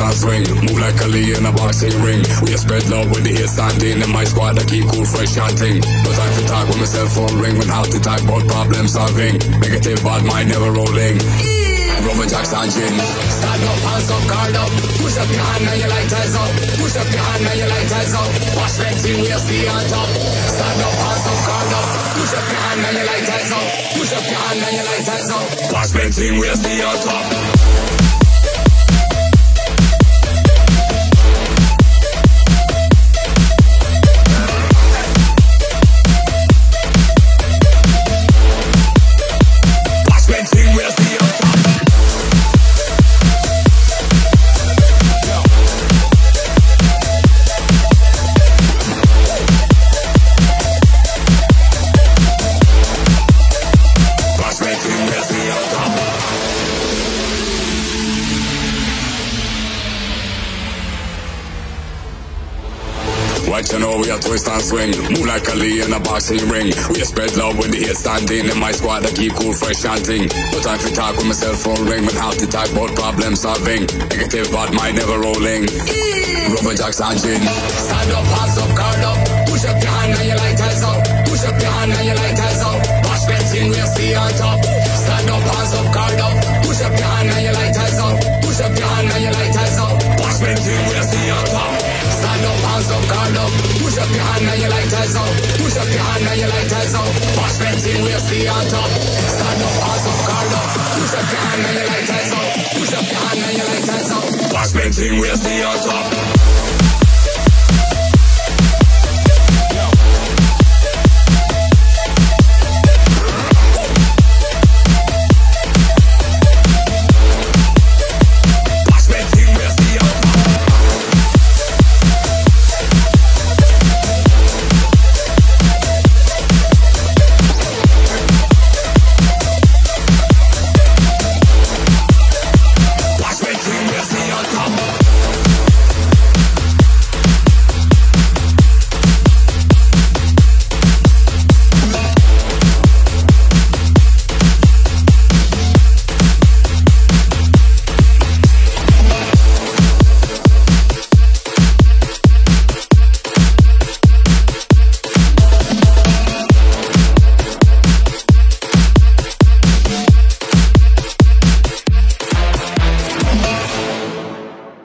and swing. Move like Ali in a boxing ring. We a spread love with the hit standing. In my squad, I keep cool, fresh and ting. No time to talk my cell phone ring. When half the talk about problem solving. Negative bad mind never rolling. Rob and Jack Sanjin. Stand up, hands up, guard up. Push up your hand and your lighters up. Push up your hand and your lighters up. Wash fencing, we'll see on top. Stand up, hands up, guard up. Push up your hand and your lighters up. Push up your hand and your lighters up. Wash fencing, we'll see on top. What you we a twist and swing. Move like Ali in a boxing ring. We a spread love when the hit standing. In my squad, I keep cool, fresh and ting. No time to talk when my cell phone ring. When half the talk about problem solving. Negative bad mind never rolling. Rob and Jack Sanjin. Stand up, hands up, guard up. Push up your hand and your lighters up. Push up your hand and your Push up your hand and your lighters up. Push up your hand and your lighters up. Wash fencing, we'll see on top. Stand up, hands up, guard up. Push up your hand and your lighters up. Push up your hand and your lighters up. Wash fencing, we'll see on top.